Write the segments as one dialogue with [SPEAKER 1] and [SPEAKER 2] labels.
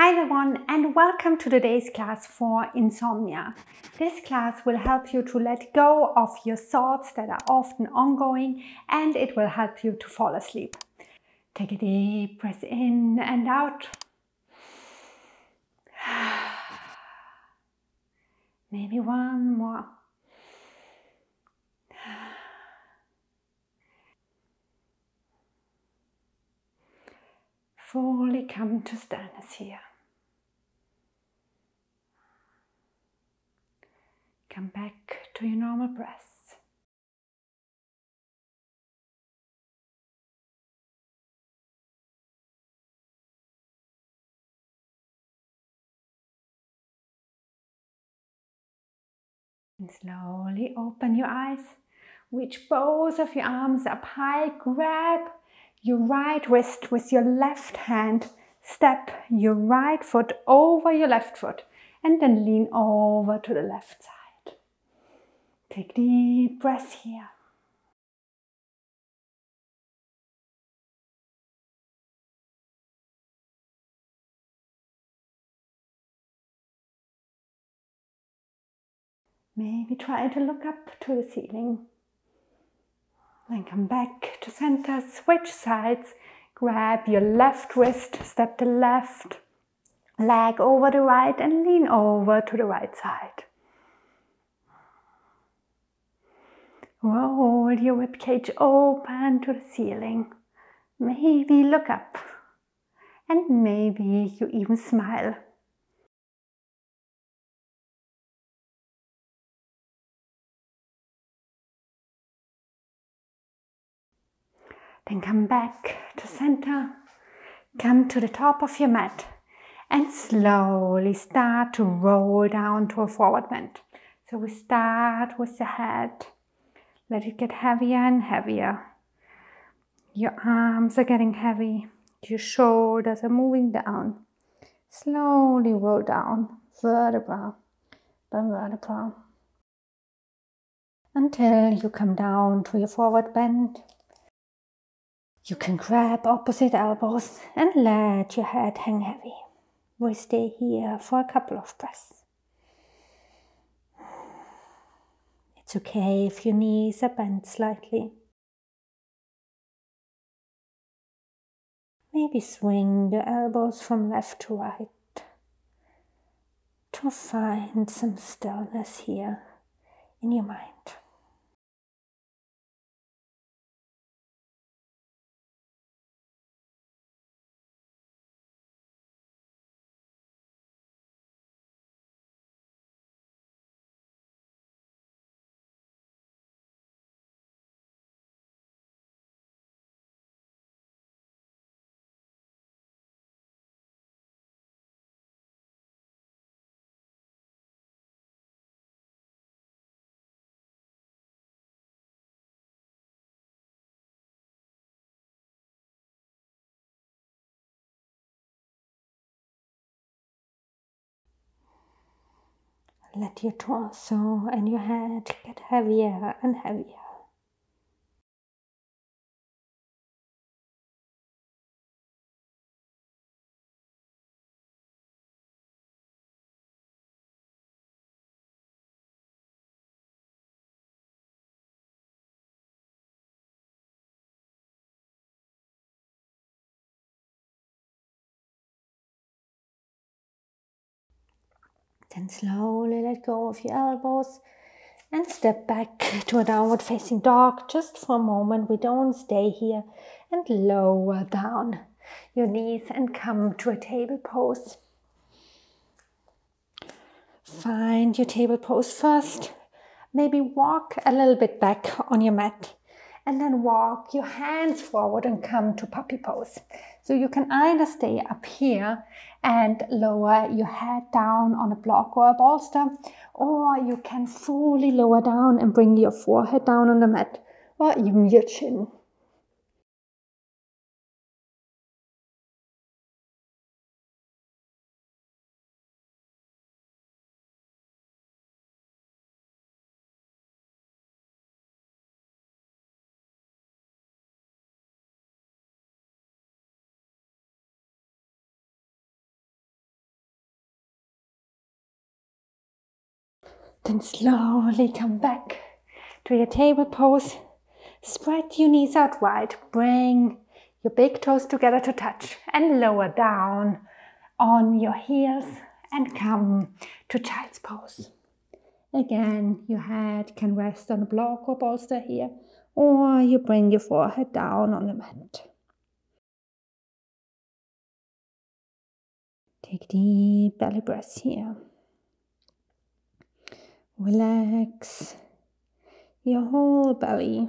[SPEAKER 1] Hi everyone and welcome to today's class for insomnia. This class will help you to let go of your thoughts that are often ongoing and it will help you to fall asleep. Take a deep breath in and out. Maybe one more. Fully come to stillness here. Come back to your normal breath. And slowly open your eyes. Reach both of your arms up high. Grab your right wrist with your left hand. Step your right foot over your left foot and then lean over to the left side. Take deep breaths here. Maybe try to look up to the ceiling. Then come back to center, switch sides, grab your left wrist, step the left leg over the right and lean over to the right side. Roll your ribcage open to the ceiling. Maybe look up. And maybe you even smile. Then come back to center. Come to the top of your mat and slowly start to roll down to a forward bend. So we start with the head. Let it get heavier and heavier. Your arms are getting heavy. Your shoulders are moving down. Slowly roll down, vertebra by vertebra. Until you come down to your forward bend. You can grab opposite elbows and let your head hang heavy. We stay here for a couple of breaths. It's okay if your knees are bent slightly. Maybe swing your elbows from left to right to find some stillness here in your mind. Let your torso and your head get heavier and heavier. Then slowly let go of your elbows and step back to a downward facing dog just for a moment. We don't stay here and lower down your knees and come to a table pose. Find your table pose first. Maybe walk a little bit back on your mat and then walk your hands forward and come to puppy pose. So you can either stay up here and lower your head down on a block or a bolster, or you can fully lower down and bring your forehead down on the mat, or even your chin. Then slowly come back to your table pose. Spread your knees out wide. Bring your big toes together to touch and lower down on your heels and come to child's pose. Again, your head can rest on a block or bolster here, or you bring your forehead down on the mat. Take deep belly breaths here. Relax your whole belly.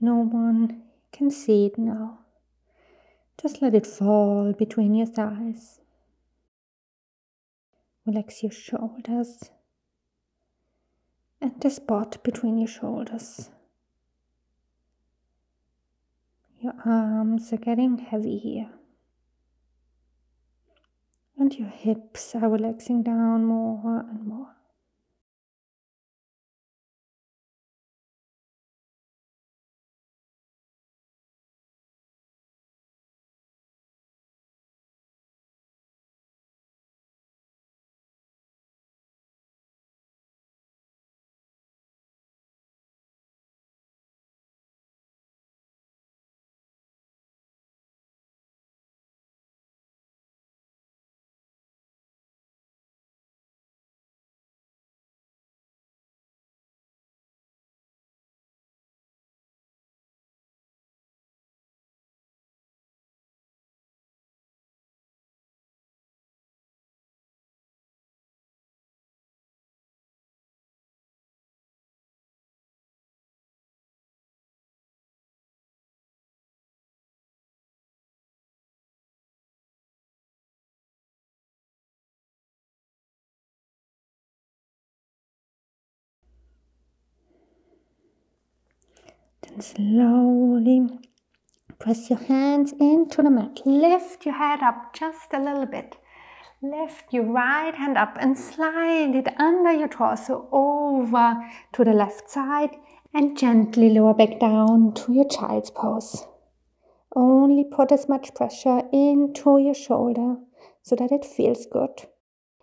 [SPEAKER 1] No one can see it now. Just let it fall between your thighs. Relax your shoulders and the spot between your shoulders. Your arms are getting heavy here. And your hips are relaxing down more and more. Slowly press your hands into the mat. Lift your head up just a little bit. Lift your right hand up and slide it under your torso over to the left side and gently lower back down to your child's pose. Only put as much pressure into your shoulder so that it feels good.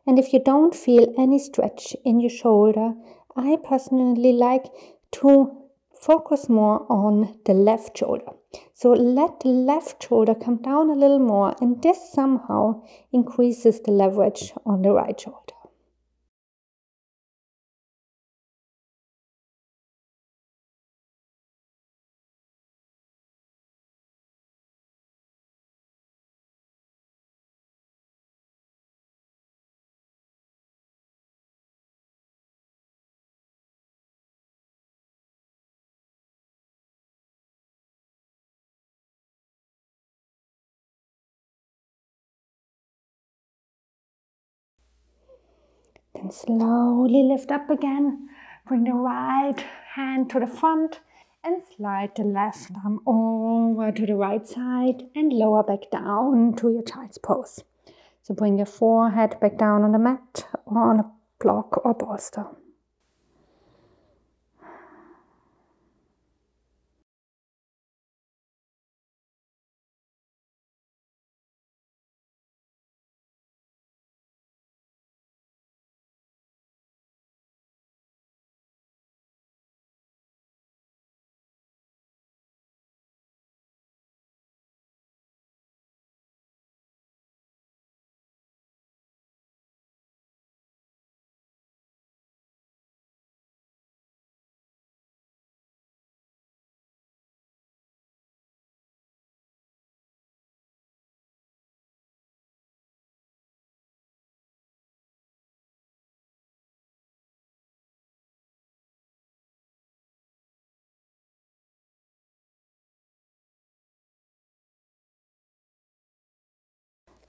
[SPEAKER 1] And if you don't feel any stretch in your shoulder, I personally like to focus more on the left shoulder. So let the left shoulder come down a little more and this somehow increases the leverage on the right shoulder. Slowly lift up again. Bring the right hand to the front and slide the left arm over to the right side and lower back down to your child's pose. So bring your forehead back down on the mat or on a block or bolster.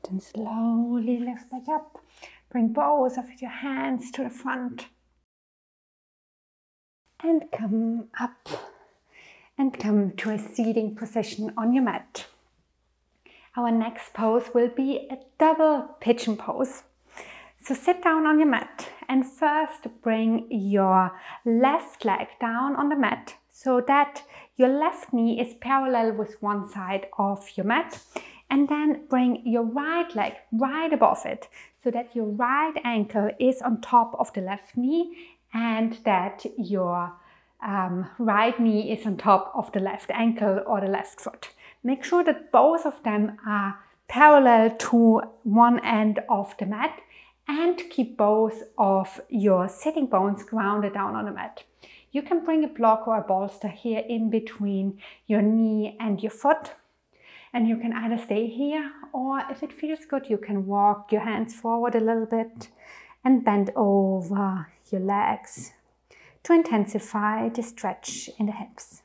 [SPEAKER 1] Then slowly lift back up. Bring both of your hands to the front. And come up and come to a seating position on your mat. Our next pose will be a double pigeon pose. So sit down on your mat and first bring your left leg down on the mat so that your left knee is parallel with one side of your mat And then bring your right leg right above it so that your right ankle is on top of the left knee and that your um, right knee is on top of the left ankle or the left foot. Make sure that both of them are parallel to one end of the mat and keep both of your sitting bones grounded down on the mat. You can bring a block or a bolster here in between your knee and your foot. And you can either stay here or if it feels good, you can walk your hands forward a little bit and bend over your legs to intensify the stretch in the hips.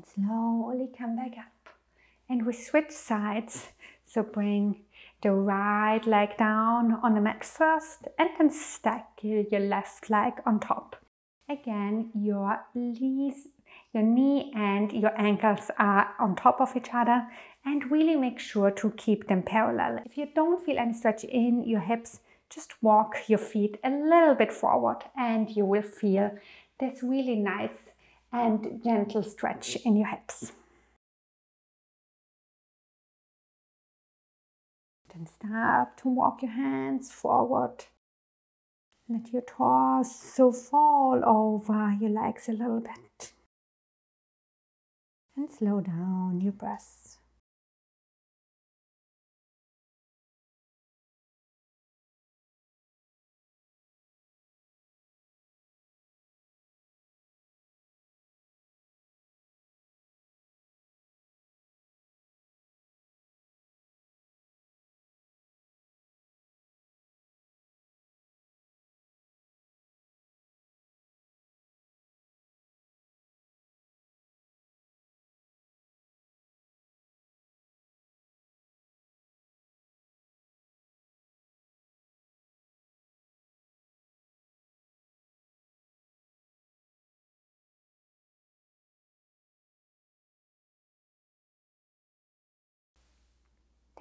[SPEAKER 1] Then slowly come back up. And we switch sides. So bring the right leg down on the mat first and then stack your left leg on top. Again, your knees, your knee and your ankles are on top of each other and really make sure to keep them parallel. If you don't feel any stretch in your hips, just walk your feet a little bit forward and you will feel this really nice and gentle stretch in your hips. Then start to walk your hands forward. Let your torso fall over your legs a little bit. And slow down your breath.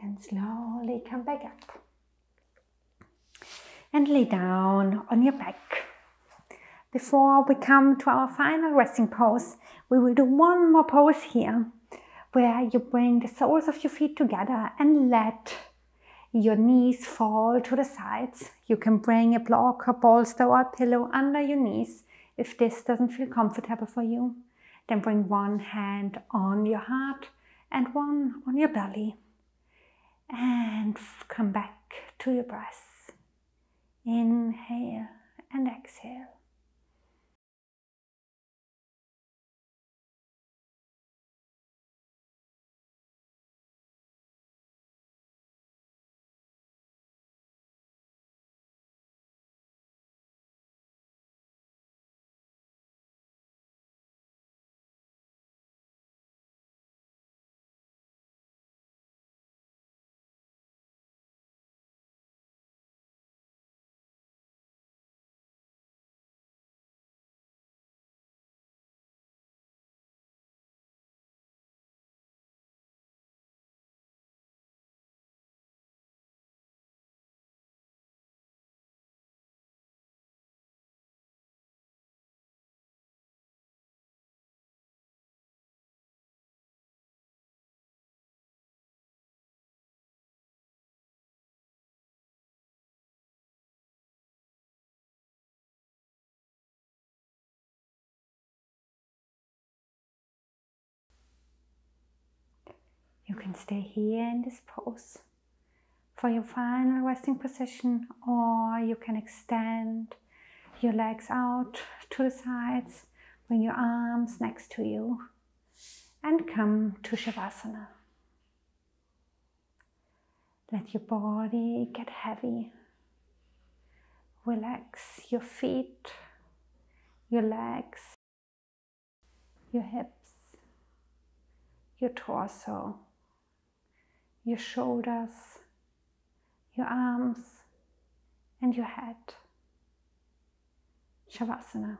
[SPEAKER 1] Then slowly come back up. And lay down on your back. Before we come to our final resting pose, we will do one more pose here where you bring the soles of your feet together and let your knees fall to the sides. You can bring a block, a bolster or a pillow under your knees if this doesn't feel comfortable for you. Then bring one hand on your heart and one on your belly and come back to your breath. Inhale and exhale. Can stay here in this pose for your final resting position, or you can extend your legs out to the sides, bring your arms next to you, and come to Shavasana. Let your body get heavy. Relax your feet, your legs, your hips, your torso, your shoulders, your arms, and your head. Shavasana.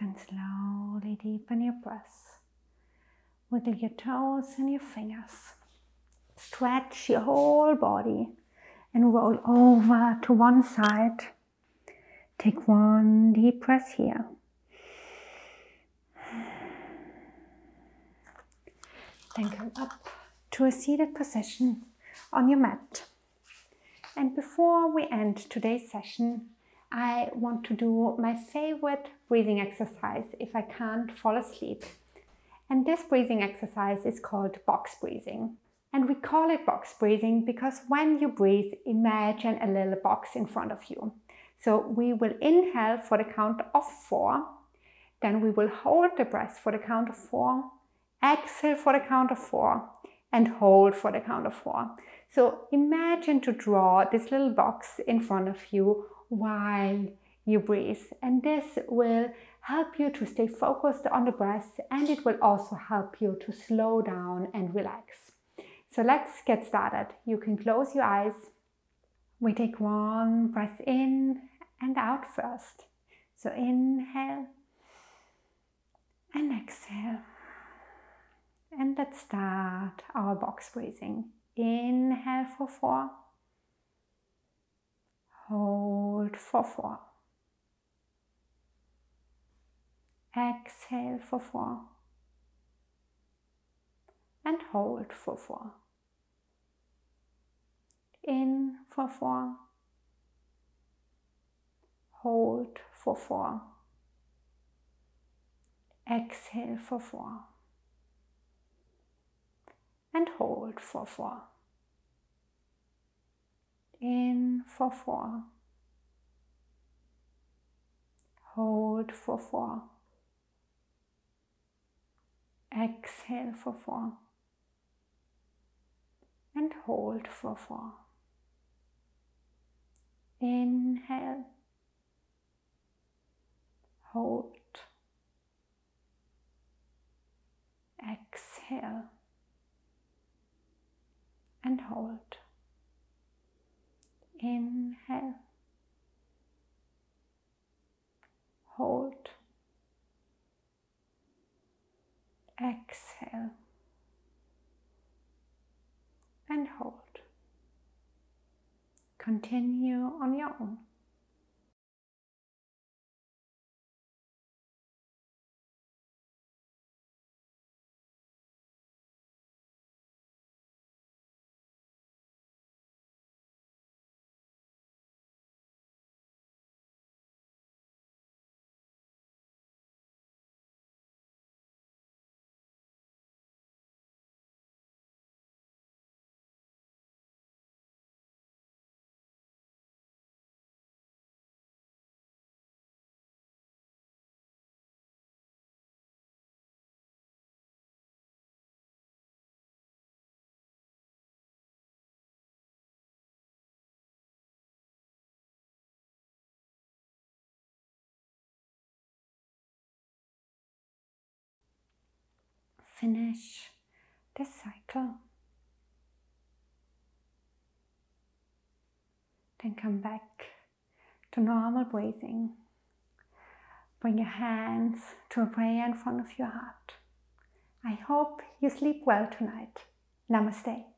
[SPEAKER 1] Then slowly deepen your breath. Wiggle your toes and your fingers. Stretch your whole body and roll over to one side. Take one deep breath here. Then come up to a seated position on your mat. And before we end today's session, I want to do my favorite breathing exercise if I can't fall asleep. And this breathing exercise is called box breathing. And we call it box breathing because when you breathe, imagine a little box in front of you. So we will inhale for the count of four, then we will hold the breath for the count of four, exhale for the count of four, and hold for the count of four. So imagine to draw this little box in front of you while you breathe. And this will help you to stay focused on the breath and it will also help you to slow down and relax. So let's get started. You can close your eyes. We take one breath in and out first. So inhale and exhale. And let's start our box breathing. Inhale for four. Hold for four. Exhale for four. And hold for four. In for four. Hold for four. Exhale for four. And hold for four in for four. Hold for four. Exhale for four. And hold for four. Inhale. Hold. Exhale. And hold. Inhale. Hold. Exhale. And hold. Continue on your own. Finish this cycle. Then come back to normal breathing. Bring your hands to a prayer in front of your heart. I hope you sleep well tonight. Namaste.